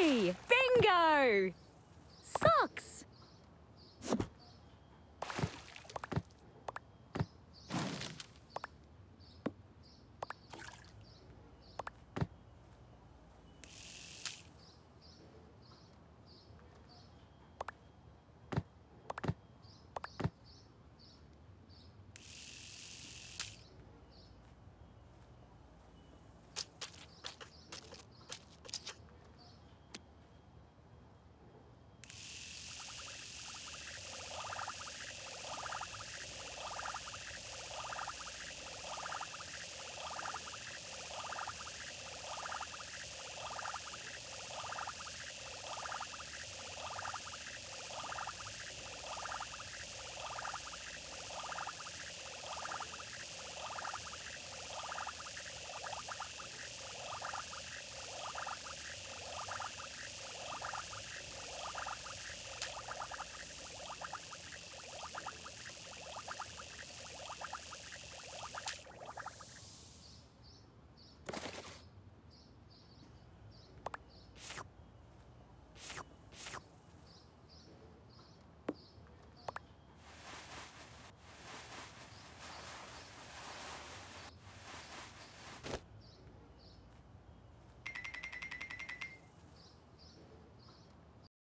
Bingo! Socks!